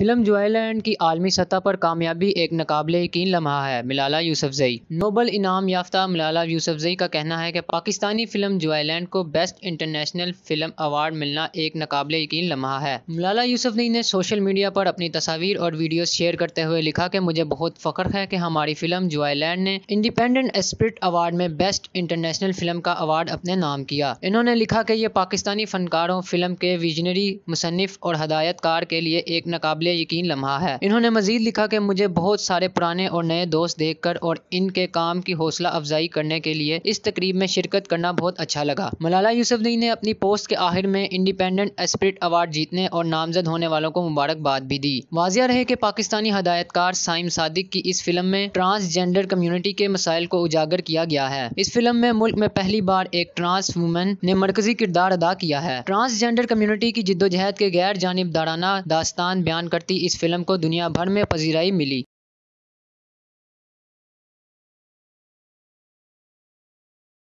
Film ज्वाइलैंड की आलमी सतह पर कामयाबी एक नाकाबिले यकीन लम्हा है, मलाला यूसुफजई। नोबल इनाम याफ्ता मलाला यूसुफजई का कहना है कि पाकिस्तानी फ़िल्म ज्वाइलैंड को बेस्ट इंटरनेशनल फ़िल्म अवार्ड मिलना एक नाकाबिले यकीन लम्हा है। मलाला यूसुफजई ने सोशल मीडिया पर अपनी तस्वीर और वीडियो शेयर करते हुए लिखा कि मुझे बहुत फ़ख्र है कि हमारी फ़िल्म ज्वाइलैंड ने इंडिपेंडेंट स्प्रिट अवार्ड में बेस्ट इंटरनेशनल फ़िल्म का अवार्ड अपने नाम किया। इन्होंने लिखा कि ये पाकिस्तानी फनकारों, फ़िल्म के विजनरी मुसनफ़ और हदायतकार के लिए एक नाकाबिले यकीन लम्हा है। इन्होंने मजीद लिखा कि मुझे बहुत सारे पुराने और नए दोस्त देखकर और इनके काम की हौसला अफजाई करने के लिए इस तकरीब में शिरकत करना बहुत अच्छा लगा। मलाला यूसुफजई ने अपनी पोस्ट के आखिर में इंडिपेंडेंट एस्पिरिट अवार्ड जीतने और नामजद होने वालों को मुबारकबाद भी दी। वाजिया रहे कि पाकिस्तानी हदायतकार साइम सादिक की इस फ़िल्म में ट्रांसजेंडर कम्युनिटी के मसाइल को उजागर किया गया है। इस फ़िल्म में मुल्क में पहली बार एक ट्रांस वुमेन ने मरकजी किरदार अदा किया है। ट्रांसजेंडर कम्युनिटी की जिद्दोजहद के गैर जानबदाराना दास्तान बयान कर करती इस फ़िल्म को दुनिया भर में पजीराई मिली।